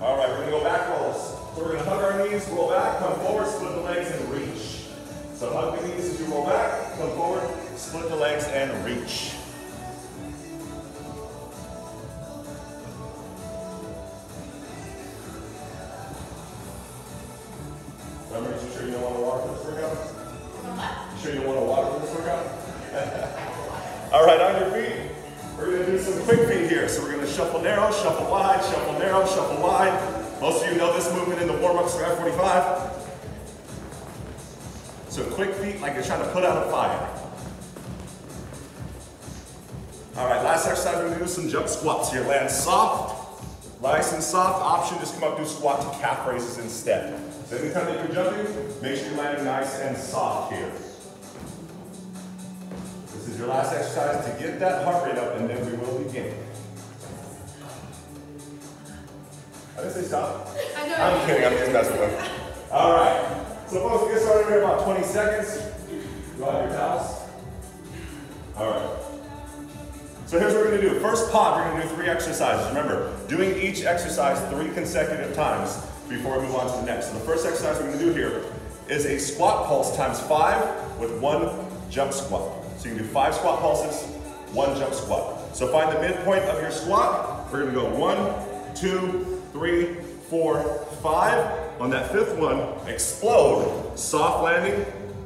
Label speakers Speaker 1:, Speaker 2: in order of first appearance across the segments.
Speaker 1: All right, we're gonna go back rolls. So we're gonna hug our knees, roll back, come forward, split the legs, and reach. So hug the knees as you roll back, come forward, split the legs, and reach. We're gonna do some jump squats here. Land soft, nice and soft. Option, just come up, do squat to calf raises instead. So anytime that you're jumping, make sure you're landing nice and soft here. This is your last exercise to get that heart rate up and then we will begin. I didn't say stop.
Speaker 2: I know.
Speaker 1: I'm kidding, I'm just messing with you. All right, so folks, we'll get started here in about 20 seconds. You have your towels? All right. So here's what we're gonna do. First pod, we're gonna do three exercises. Remember, doing each exercise three consecutive times before we move on to the next. So the first exercise we're gonna do here is a squat pulse times five with one jump squat. So you can do five squat pulses, one jump squat. So find the midpoint of your squat. We're gonna go one, two, three, four, five. On that fifth one, explode, soft landing,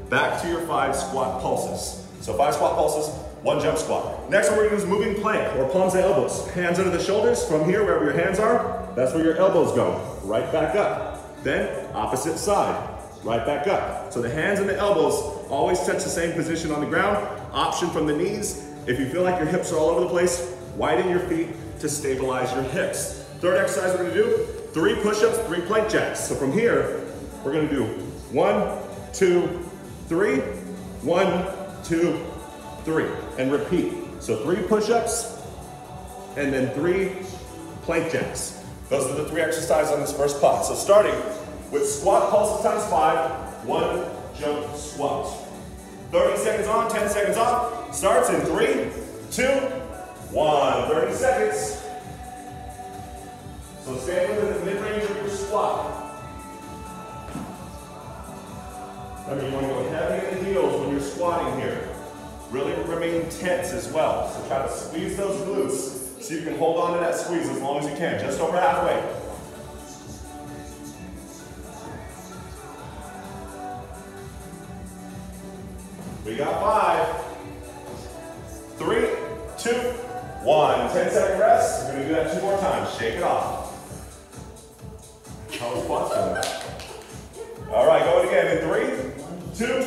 Speaker 1: back to your five squat pulses. So five squat pulses, one jump squat. Next we're gonna is moving plank or palms to elbows. Hands under the shoulders. From here, wherever your hands are, that's where your elbows go. Right back up. Then opposite side, right back up. So the hands and the elbows always touch the same position on the ground. Option from the knees. If you feel like your hips are all over the place, widen your feet to stabilize your hips. Third exercise we're gonna do, three push-ups, three plank jacks. So from here, we're gonna do one, two, three, one, two, three, and repeat. So three push-ups, and then three plank jacks. Those are the three exercises on this first pod. So starting with squat pulses times five, one jump squat. 30 seconds on, 10 seconds off. Starts in three, two, one. 30 seconds. So stay within the mid-range of your squat. Remember, you want to go heavy in the heels when you're squatting here. Really remain tense as well. So try to squeeze those glutes so you can hold on to that squeeze as long as you can, just over halfway. We got five, three, two, one. 10 second rest. We're gonna do that two more times. Shake it off. How was? All right, going again in three, two,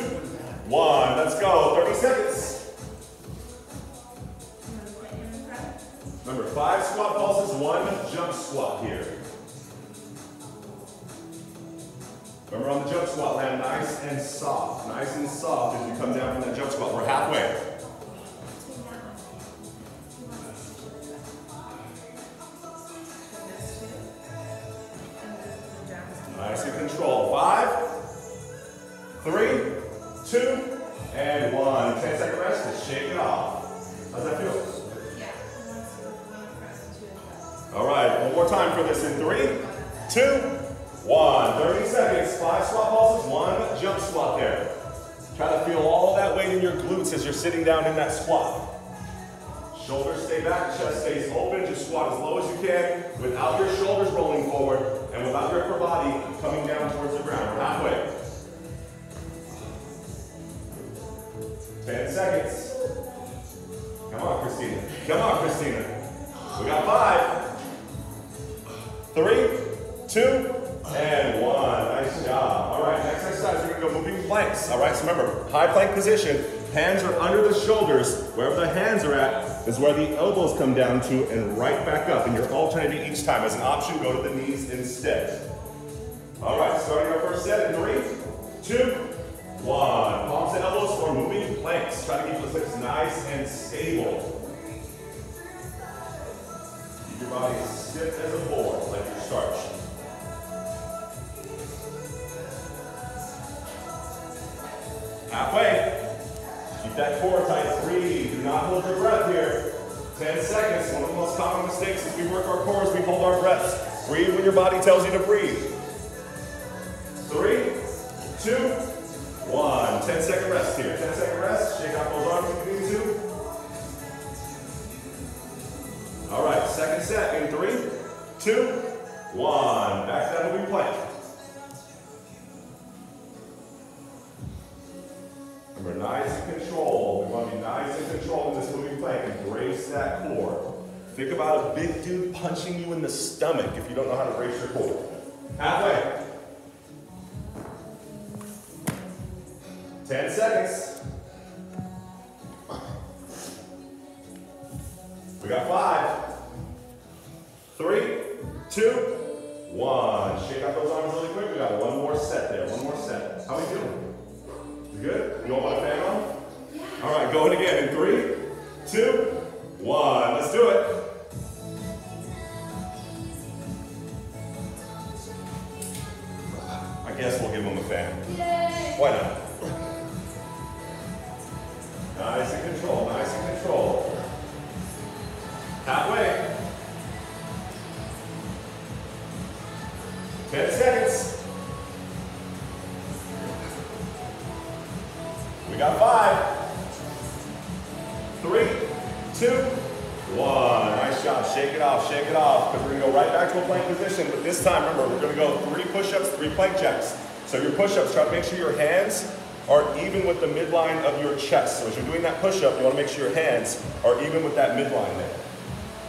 Speaker 1: one. Let's go. 30 seconds. Remember, five squat pulses, one jump squat here. Remember on the jump squat, land nice and soft. Nice and soft as you come down from that jump squat. We're halfway. Position, hands are under the shoulders. Wherever the hands are at is where the elbows come down to and right back up. And you're alternating each time. As an option, go to the knees instead. All right, starting our first set in three, two, one. Palms to elbows for moving planks. Try to keep those hips nice and stable. Keep your body as stiff as a board, like your starch. Halfway that four, tight three. Do not hold your breath here. 10 seconds. One of the most common mistakes is we work our cores, we hold our breaths. Breathe when your body tells you to breathe. in the stomach if you don't know how to brace your core. Halfway. your hands are even with the midline of your chest. So as you're doing that push-up, you want to make sure your hands are even with that midline there.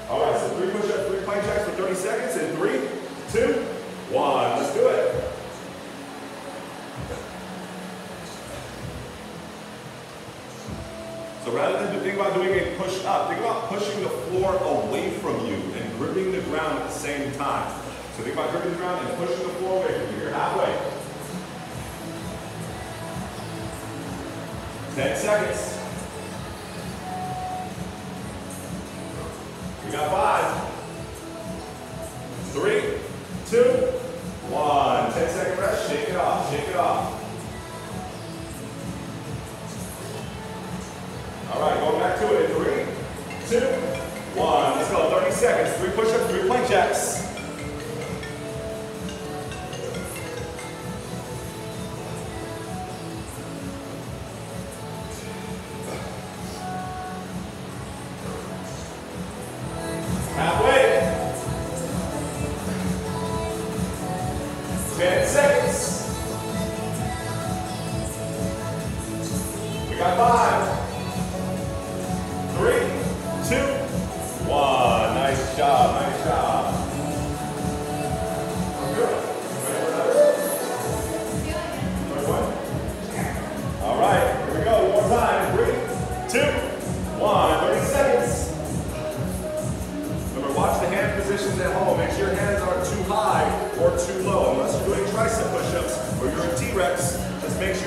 Speaker 1: All right, so three push-ups, three plank jacks for 30 seconds in three, two, one. Let's do it. So rather than think about doing a push-up, think about pushing the floor away from you and gripping the ground at the same time. So think about gripping the ground and pushing the floor away from you. You're halfway. 10 seconds. We got five, three, two, one. 10 second rest, shake it off, shake it off. All right, going back to it in three, two, one. Let's go, 30 seconds, three push-ups, three plank jacks.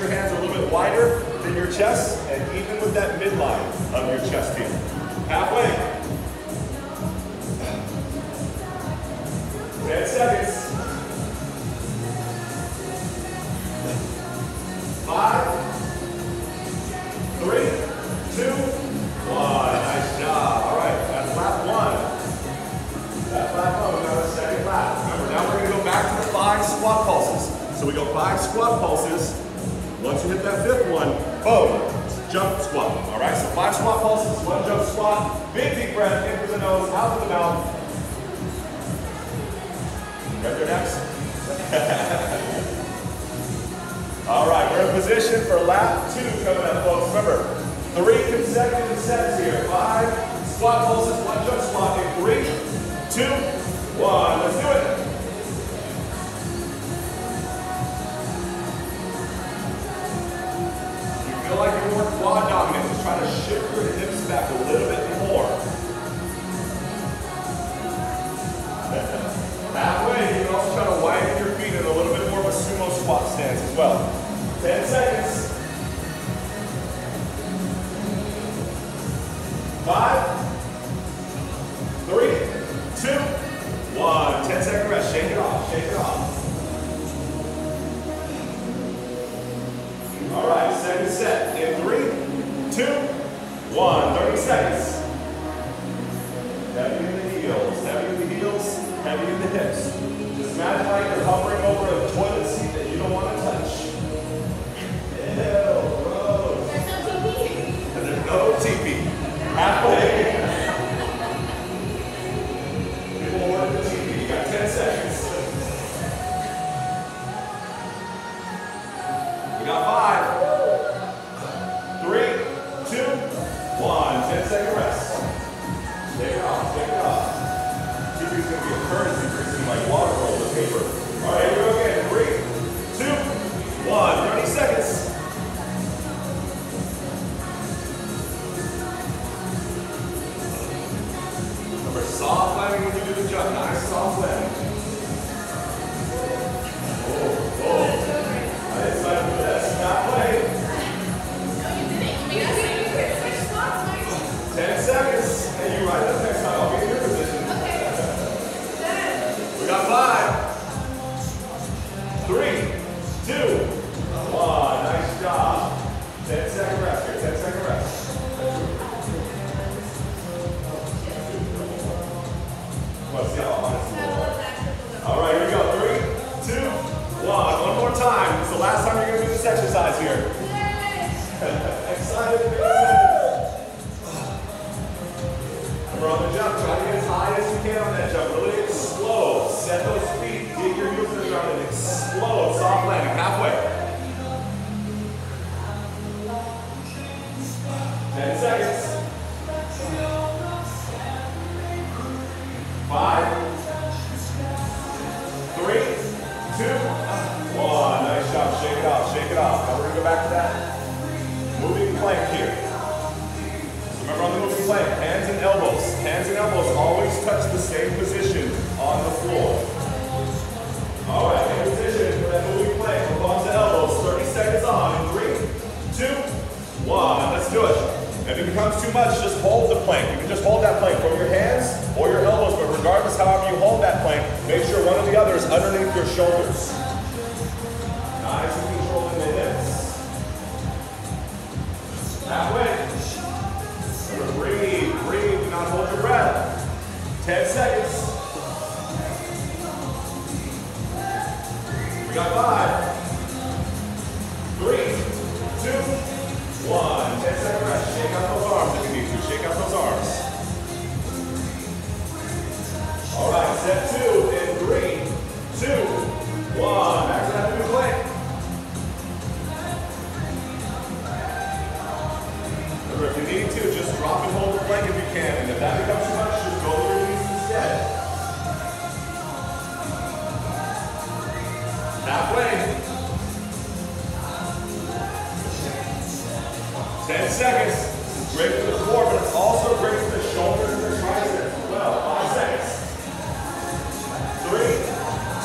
Speaker 1: your hands a little bit wider than your chest and even with that midline of your chest here. Halfway.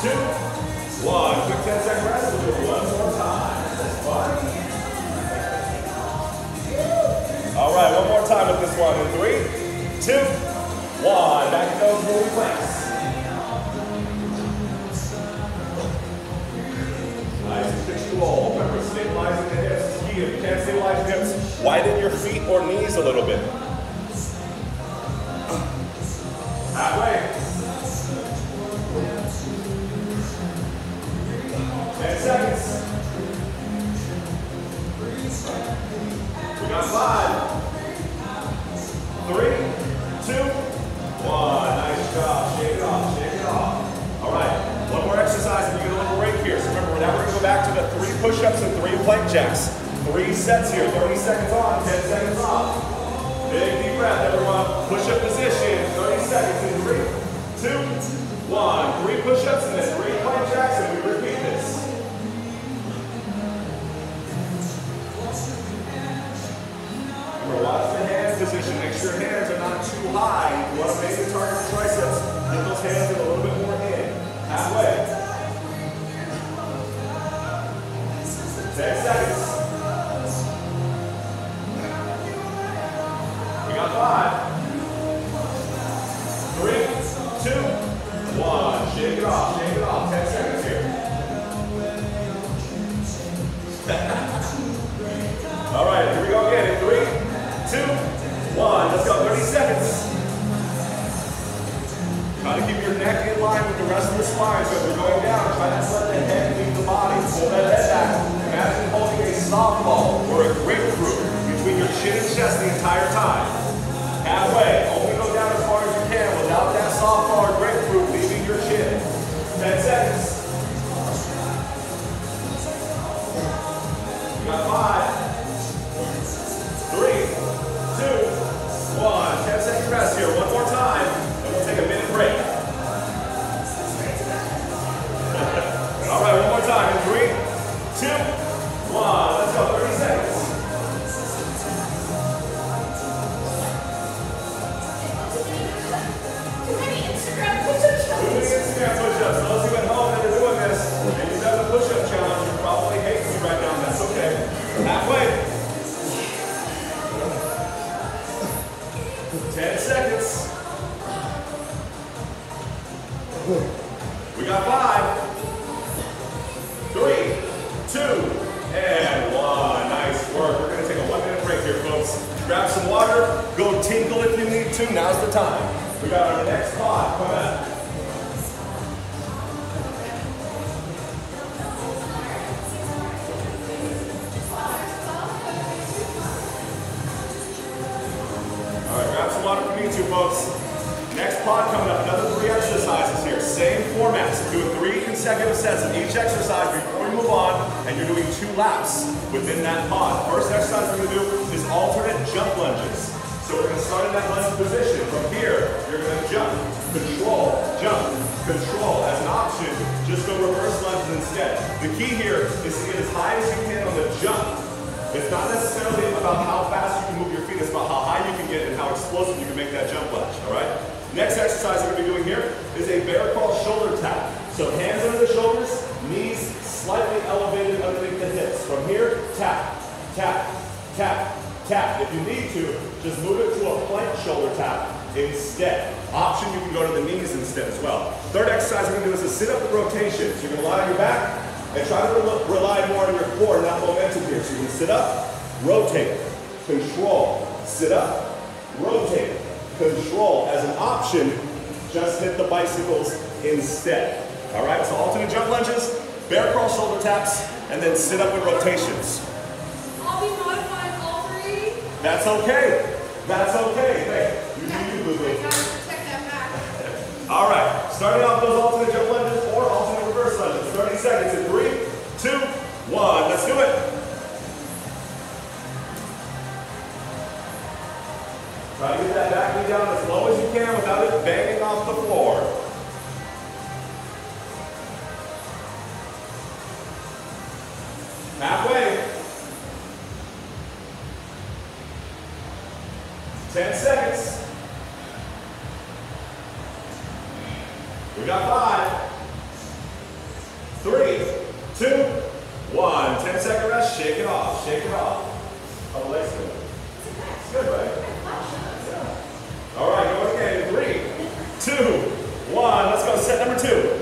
Speaker 1: two, one. Quick 10 second rest. We'll do it one more time. That's. All right, one more time with this one. In three, two, one. Back to those moving. Nice the hips. Can't hips, widen your feet or knees a little bit. Halfway. back to the three push-ups and three plank jacks. Three sets here, 30 seconds on, 10 seconds off. Big deep breath, everyone. Push-up position, 30 seconds in three, two, one. Three push-ups and then three plank jacks, and we repeat this. Remember, watch the hands. position. Make sure your hands are not too high. You want to make the target triceps. Get those hands a little bit more in, halfway. The laps within that pod. First exercise we're gonna do is alternate jump lunges. So we're gonna start in that lunge position. From here, you're gonna jump, control, jump, control. As an option, just go reverse lunges instead. The key here is to get as high as you can on the jump. It's not necessarily about how fast you can move your feet, it's about how high you can get and how explosive you can make that jump lunge, all right? Next exercise we're gonna be doing here is a bear crawl shoulder tap. So hands under the shoulders, knees slightly elevated underneath the hips. From here, tap, tap, tap, tap. If you need to, just move it to a plank shoulder tap instead. Option, you can go to the knees instead as well. Third exercise we're gonna do is a sit-up rotation. So you're gonna lie on your back, and try to rel- rely more on your core, not momentum here. So you can sit up, rotate, control, sit up, rotate, control. As an option, just hit the bicycles instead. All right, so alternate jump lunges, bear crawl shoulder taps, and then sit up and rotations.
Speaker 2: I'll be modifying all three.
Speaker 1: That's okay. That's okay. Hey, you do you, boo boo.
Speaker 2: gotta protect that back.
Speaker 1: All right, starting off those alternate jump lunges or alternate reverse lunges. 30 seconds in three, two, one. Let's do it. Try to get that back knee down as low as you can without it banging off the floor. Halfway. 10 seconds. We got five, three, two, one. 10 second rest. Shake it off. Shake it off. Oh, How the legs doing? It's good, right? All right, go again. Three, two, one. Let's go. Set number two.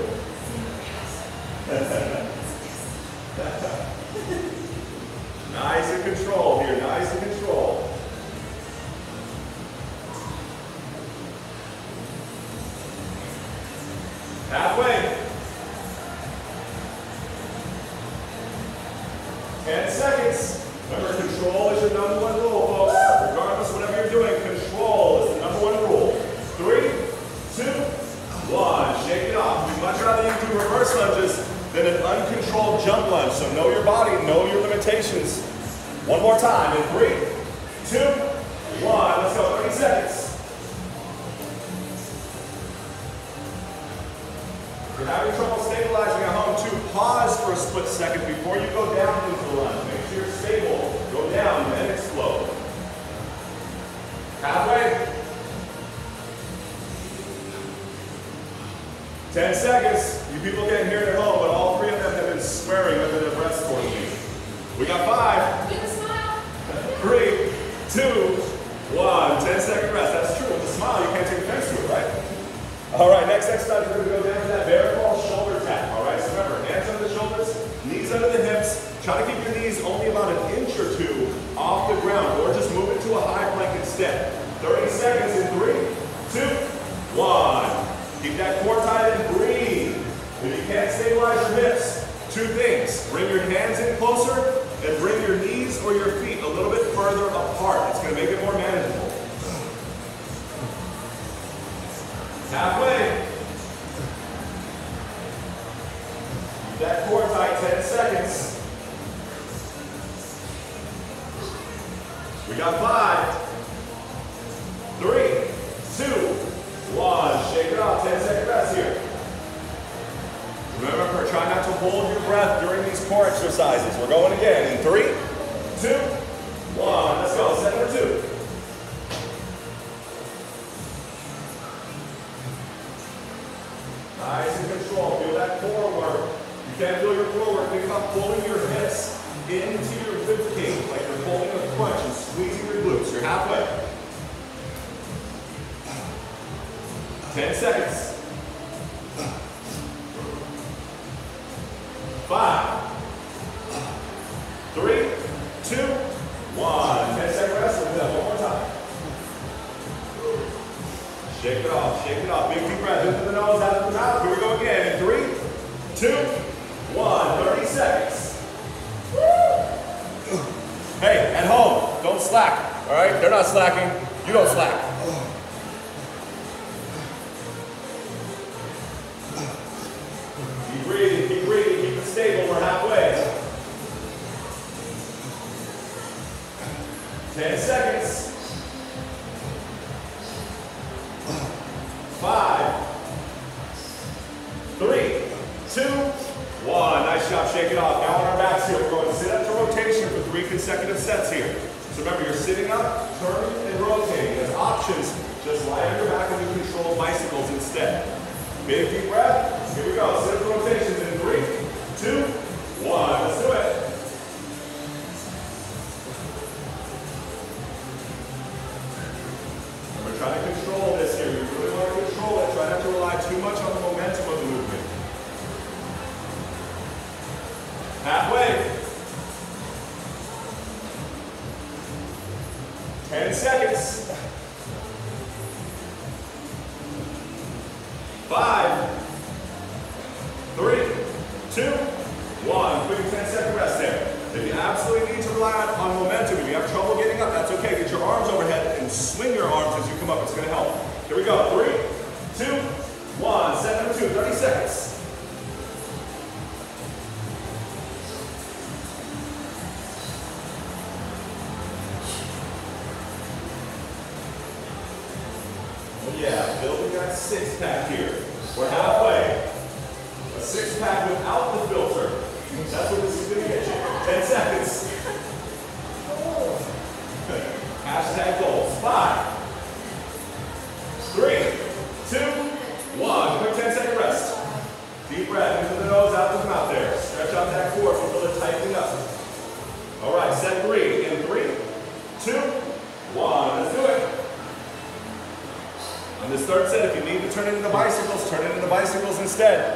Speaker 1: One more time. In three, two, one. Let's go. 30 seconds. If you're having trouble stabilizing at home too, pause for a split second before you go down into the lunge. Make sure you're stable. Go down, and then explode. Halfway. 10 seconds. You people can't hear it at home, but all three of them have been swearing under their breaths towards me. We got five, two, one. 10 second rest. That's true. With a smile, you can't take offense to it, right? All right, next exercise, we're going to go down to that bear crawl shoulder tap. All right, so remember, hands under the shoulders, knees under the hips. Try to keep your knees only about an inch or two off the ground, or just move it to a high plank instead. 30 seconds in three, two, one. Keep that core tight and breathe. If you can't stabilize your hips, two things. Bring your hands in closer and bring your knees or your feet further apart. It's going to make it more manageable. Halfway. That core tight, 10 seconds. We got five, three, two, one. Shake it off. 10 second rest here. Remember, try not to hold your breath during these core exercises. We're going again in three, two, one, let's go, set number two. Nice and control, feel that forward. You can't feel your forward, think about pulling your hips into your ribcage, like you're pulling a crunch and squeezing your glutes, you're halfway. 10 seconds. Five, three, Shake it off, shake it off. Big deep breath. In the nose, out of the mouth. Here we go again. In three, two, one. 30 seconds. Hey, at home, don't slack. All right? They're not slacking. You don't slack. Keep breathing, keep breathing, keep it stable. We're halfway. 10 seconds. consecutive sets here. So remember, you're sitting up, turning, and rotating. As options, just lie on your back and do controlled bicycles instead. Big deep breath. Here we go. Sit turn it into the bicycles, turn it into the bicycles instead.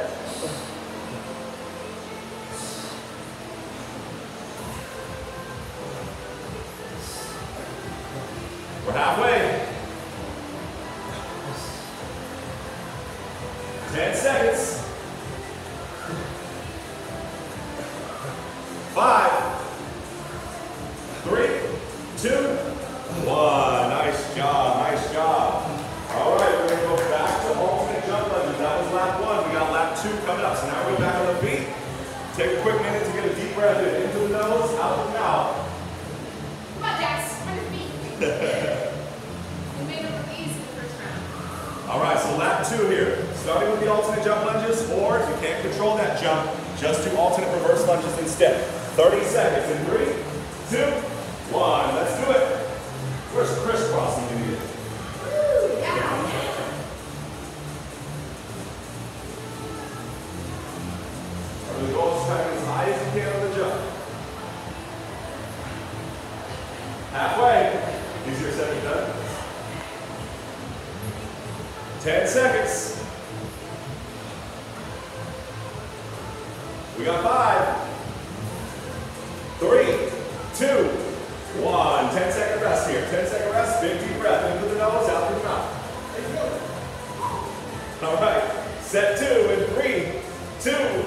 Speaker 1: All right, set two and three, two,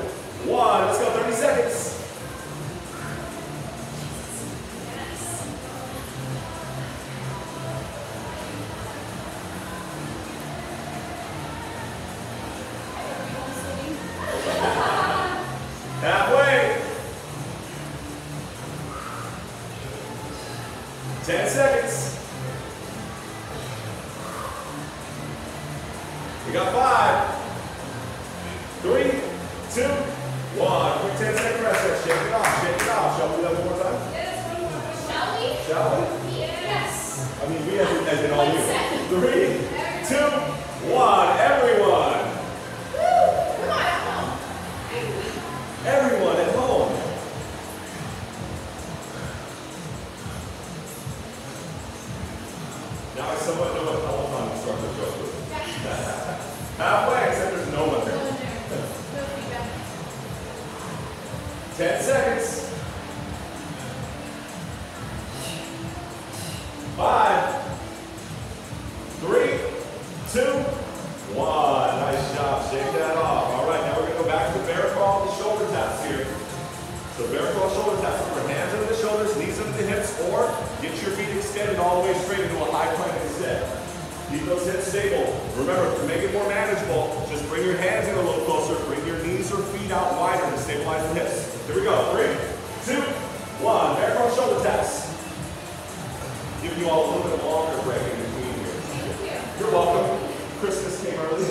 Speaker 1: give you all a little bit longer break in between here. You're welcome. Christmas came early.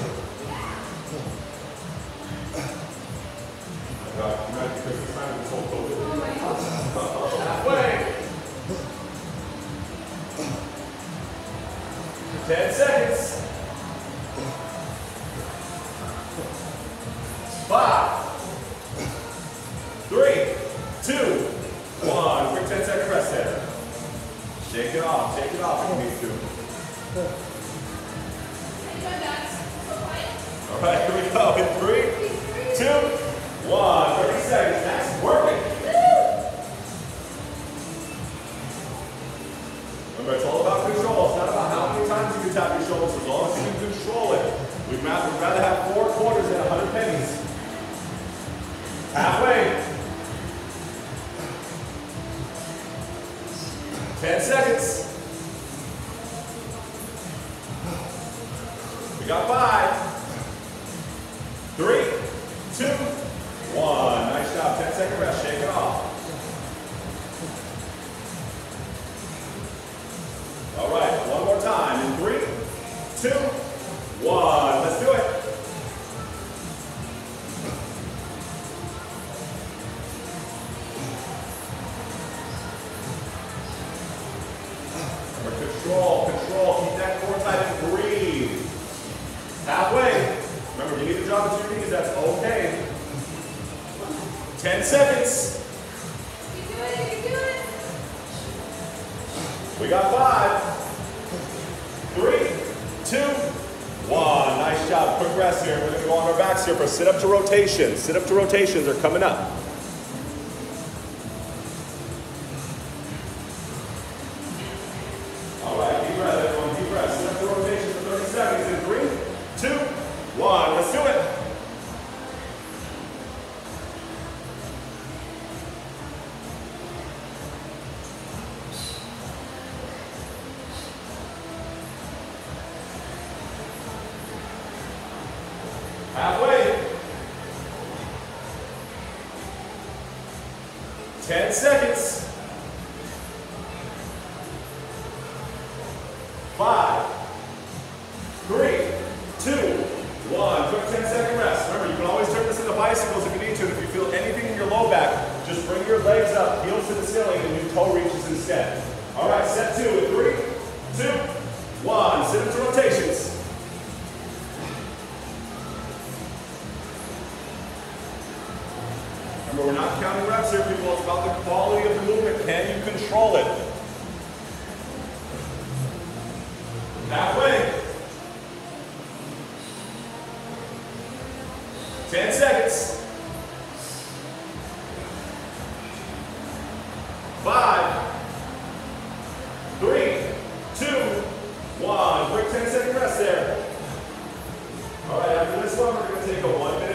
Speaker 1: God, imagine Ten seconds. seconds. We got five, three, two, one. Nice job. Quick rest here. We're going to go on our backs here for sit-up to rotations. Sit-up to rotations are coming up. one we're going to take a one minute.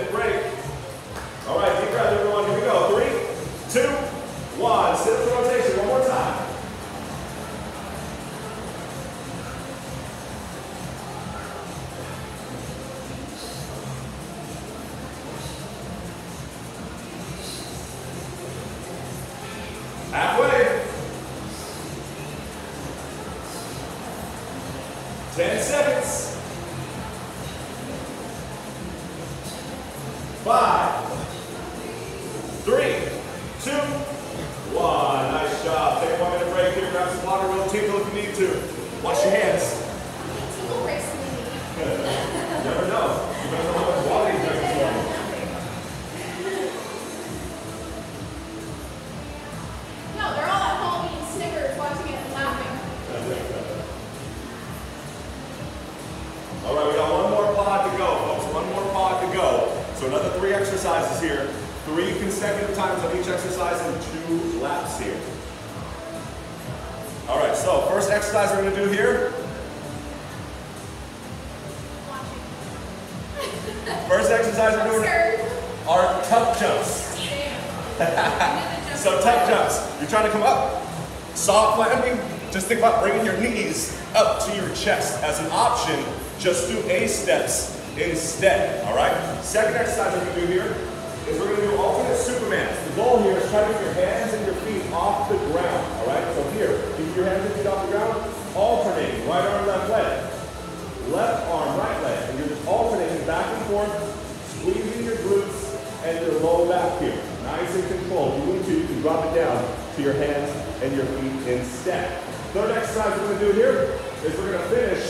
Speaker 1: your hands
Speaker 2: and
Speaker 1: your feet in step. Third exercise we're gonna do here is we're gonna finish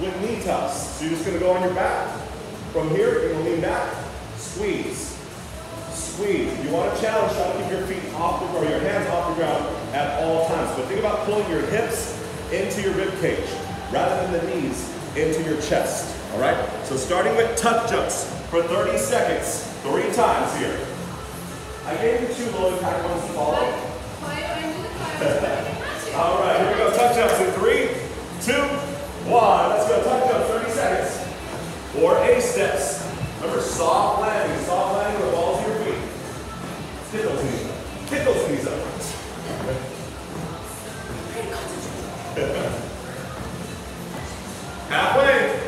Speaker 1: with knee tucks. So you're just gonna go on your back. From here, you're gonna lean back, squeeze, squeeze. If you want to challenge, try to keep your feet off the ground, your hands off the ground at all times. But think about pulling your hips into your rib cage rather than the knees into your chest. All right? So starting with tuck jumps for 30 seconds, three times here. I gave you two low impact ones to follow. All right, here we go. Tuck jumps in three, two, one. Let's go. Touch 30 seconds. Or A steps. Remember, soft landing. Soft landing with balls to your feet. Let's get those knees up. Get those knees up. Halfway.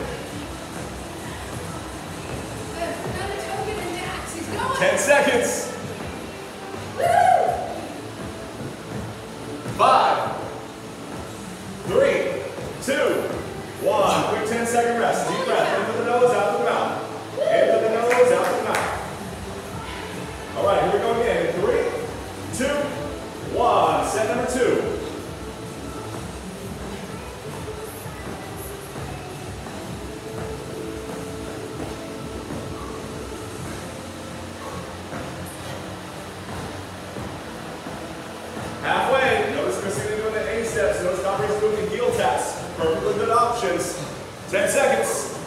Speaker 1: Ten seconds. Five, three, two, one. Quick 10 second rest. Deep breath. In through the nose, out through the mouth. In through the nose, out through the mouth. All right, here we go again. Three, two, one. Set number two. 10 seconds.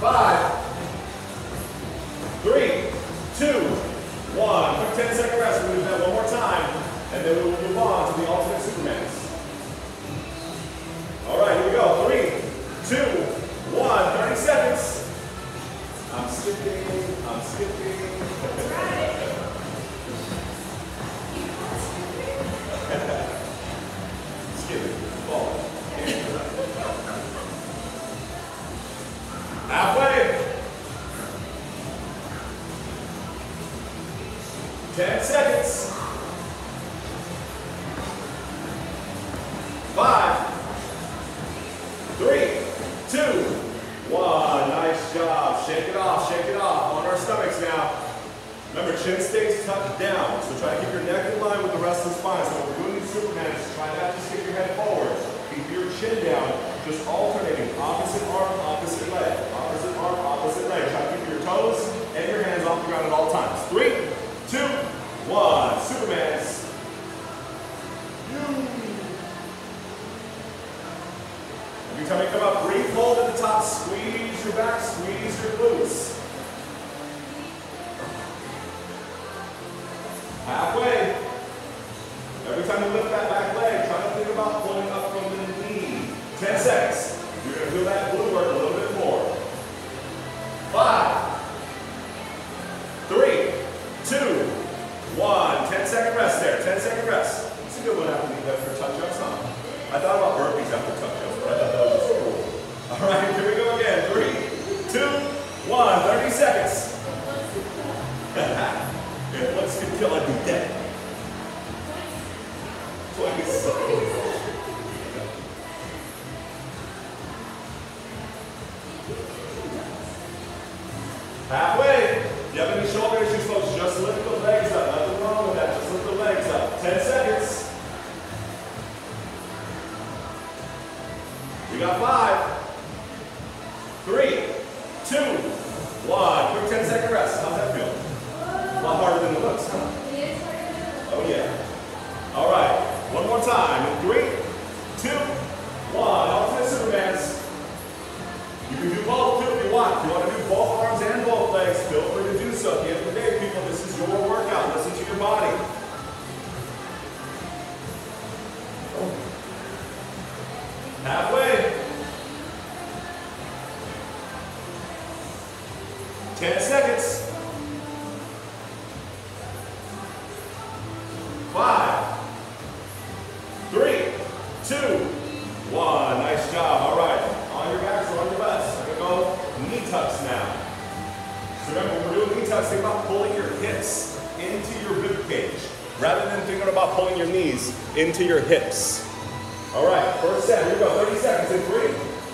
Speaker 1: Five. Boulevard into your hips. All right, first set, here we go, 30 seconds in three,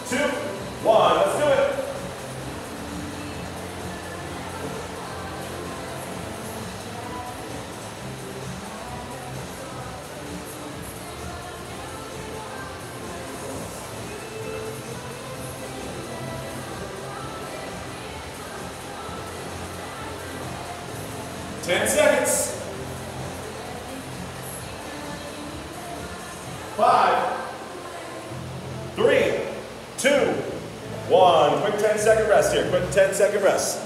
Speaker 1: two, one, let's do it. second rest.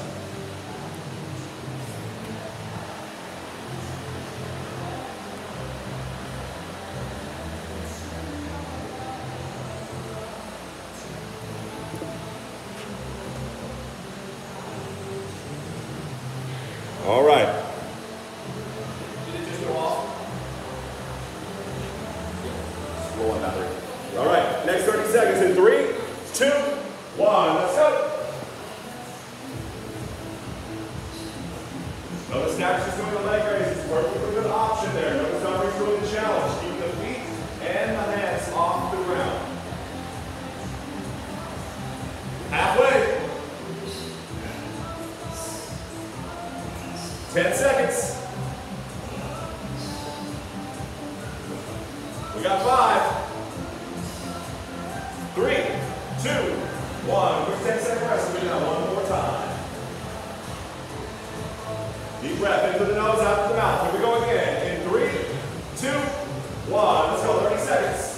Speaker 1: Deep breath in the nose, out of the mouth. Here we go again. In three, two, one. Let's go, 30 seconds.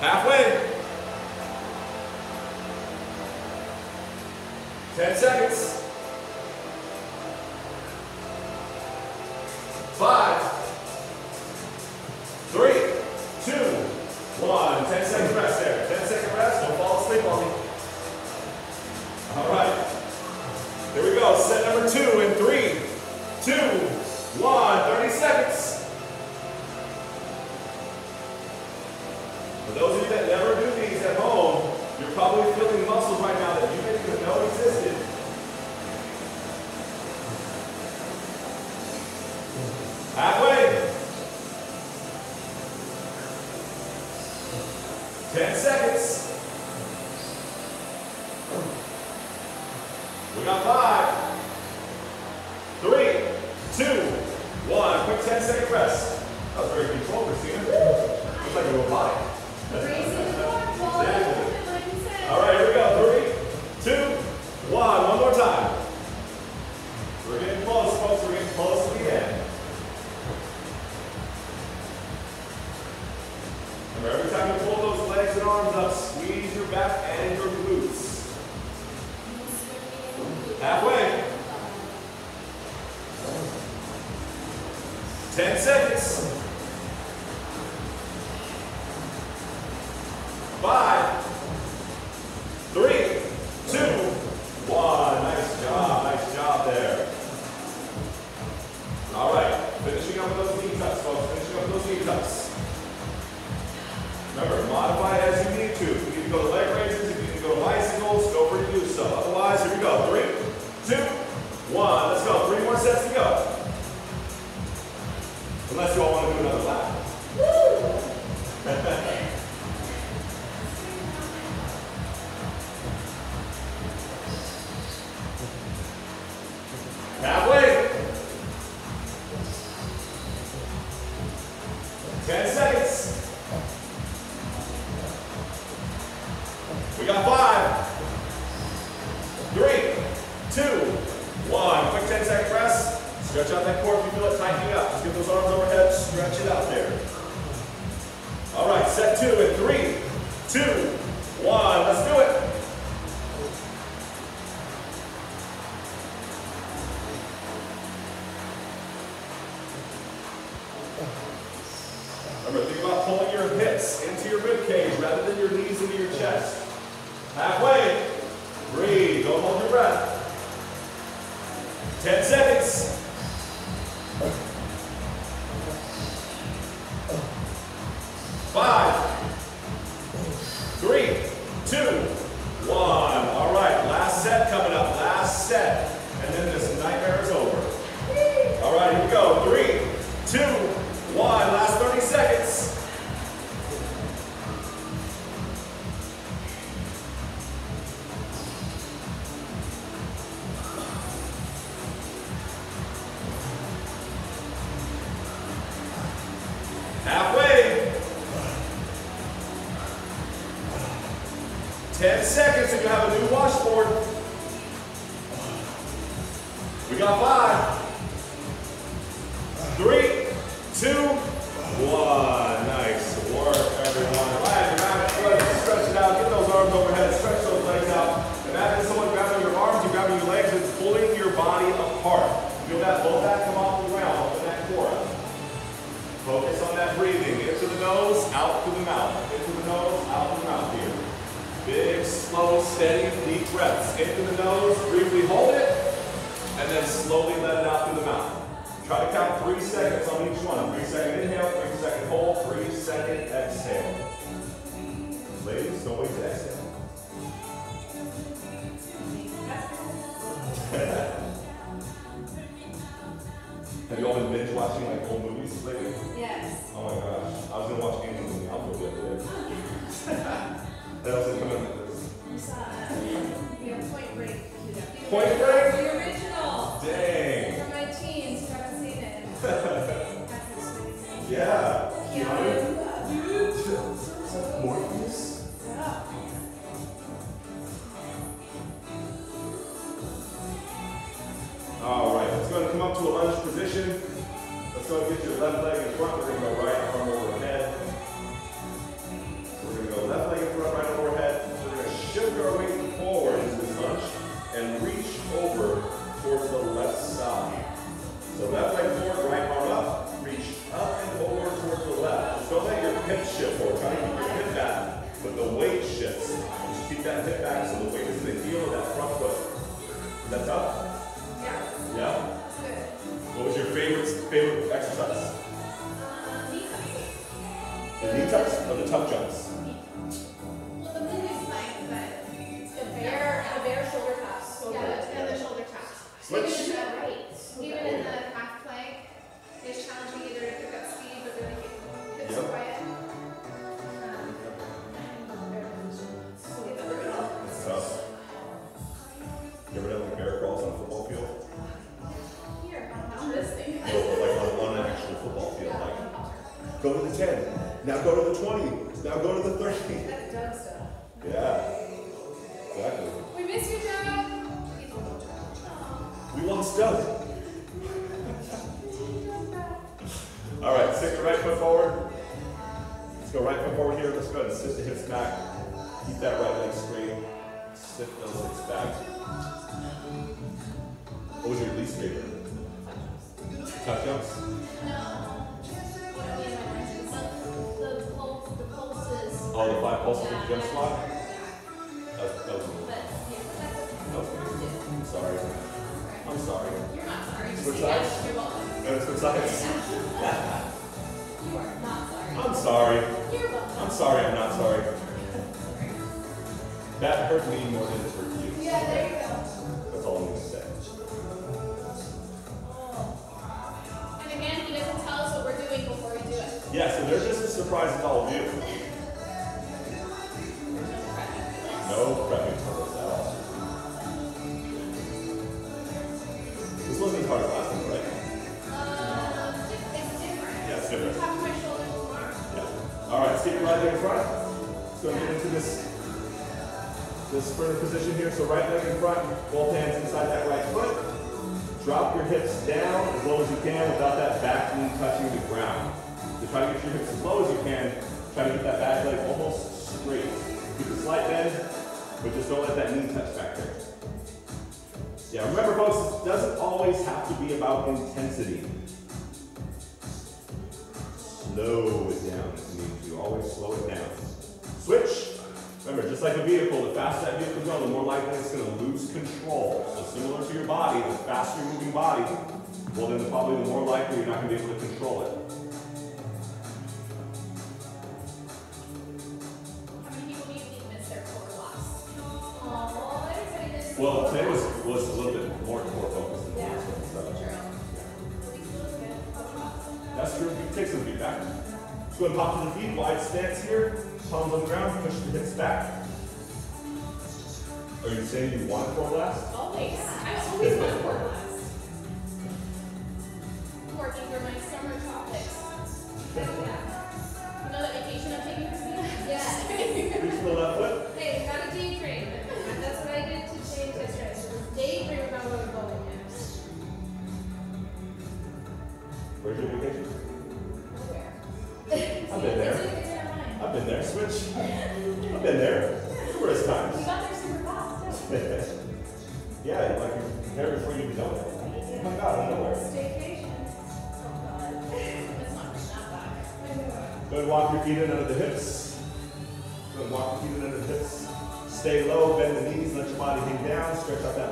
Speaker 1: Halfway. 10 seconds. Finishing up those knee tucks, folks. Finishing up those knee tucks. Remember, modify as you need to. You need to go to leg So you have a new washboard. tough job.
Speaker 2: precise. I'm
Speaker 1: sorry. I'm sorry I'm not sorry. That hurt me more than it hurt you.
Speaker 2: Yeah, there you go.
Speaker 1: That's all I'm going to say.
Speaker 2: And again, he doesn't tell us what we're doing before we do it.
Speaker 1: Yeah, so they're just as surprised as all of you. right leg in front. So get into this, this further position here. So right leg in front, both hands inside that right foot. Drop your hips down as low as you can without that back knee touching the ground. So try to get your hips as low as you can. Try to get that back leg almost straight. Keep a slight bend, but just don't let that knee touch back there. Yeah, remember folks, it doesn't always have to be about intensity. Slow it down always slow it down. Switch. Remember, just like a vehicle, the faster that vehicle goes, the more likely it's going to lose control. So similar to your body, the faster you're moving body, well then probably the more likely you're not going to be able to control it. Well, today was, was a little bit Swim pop to the feet, wide stance here, palms on the ground, push the hips back. Are you saying you want core blast?
Speaker 2: Always. I always want core blast. Working for my summer
Speaker 1: top. Feet in under the hips. Go ahead and walk your feet in under the hips. Stay low, bend the knees, let your body hang down, stretch out that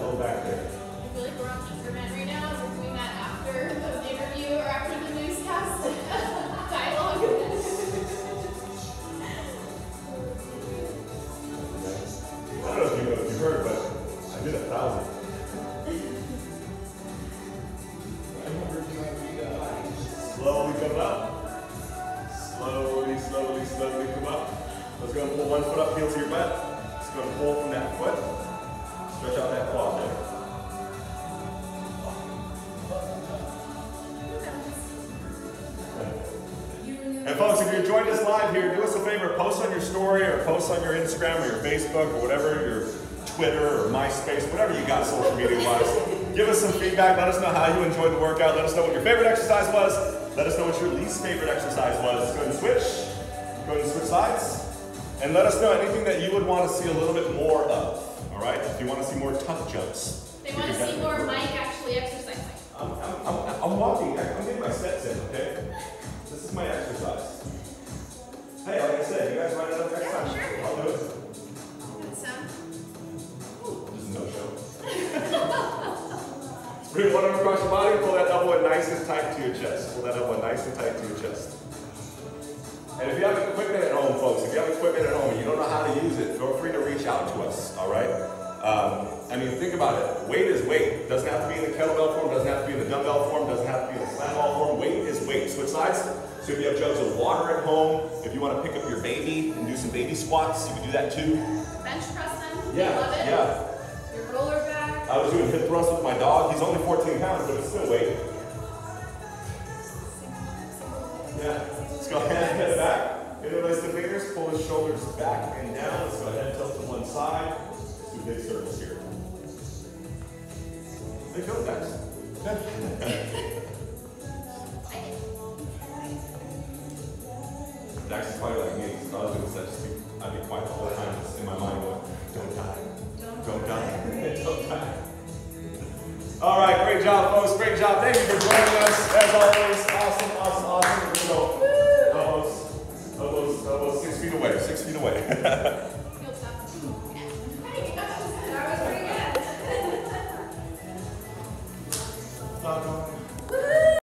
Speaker 1: feedback. Let us know how you enjoyed the workout. Let us know what your favorite exercise was. Let us know what your least favorite exercise was. Go ahead and switch. Go ahead and switch sides. And let us know anything that you would want to see a little bit more of. All right? If you want to see more tuck jumps.
Speaker 2: They want to see more. Mike actually exercising.
Speaker 1: I'm, I'm, I'm, I'm walking. I'm getting my steps in, okay? This is my exercise. Nice and tight to your chest. Pull that elbow nice and tight to your chest. And if you have equipment at home, folks, if you have equipment at home and you don't know how to use it, feel free to reach out to us, all right? Um, I mean, think about it. Weight is weight. Doesn't have to be in the kettlebell form, doesn't have to be in the dumbbell form, doesn't have to be in the slam ball form. Weight is weight. Switch sides. So if you have jugs of water at home, if you want to pick up your baby and do some baby squats, you can do that too.
Speaker 2: Bench press them.
Speaker 1: Yeah,
Speaker 2: Love it.
Speaker 1: yeah.
Speaker 2: Your roller back.
Speaker 1: I was doing hip thrust with my dog. He's only 14 pounds, but it's still weight. Yeah. Let's go ahead and head back. Interlace the fingers, pull his shoulders back and down. Let's go ahead and tilt to one side. Let's do big circles here. Hey, go, Dax. Dax is probably like me, because I was doing this, I'd be, quiet the whole time, just in my mind going, don't die. Don't die. Don't die. All right, great job, folks. Great job. Thank you for joining us. As always, awesome, awesome, awesome. We're going to
Speaker 3: go
Speaker 1: almost, almost, almost six feet away, six feet away.